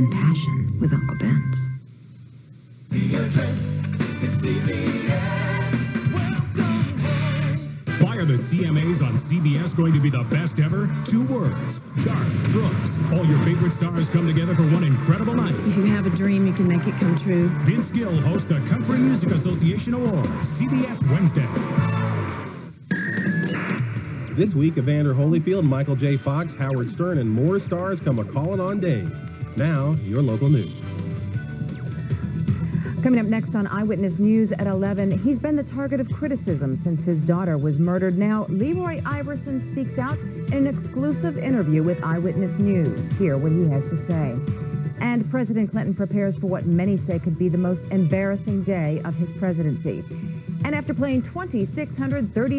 and passion with Uncle Ben's. Why are the CMAs on CBS going to be the best ever? Two words. Garth Brooks. All your favorite stars come together for one incredible night. If you have a dream, you can make it come true. Vince Gill hosts the Country Music Association Awards, CBS Wednesday. This week, Evander Holyfield, Michael J. Fox, Howard Stern, and more stars come a calling on Dave. Now, your local news. Coming up next on Eyewitness News at 11, he's been the target of criticism since his daughter was murdered. Now, Leroy Iverson speaks out in an exclusive interview with Eyewitness News. Hear what he has to say. And President Clinton prepares for what many say could be the most embarrassing day of his presidency. And after playing 2,630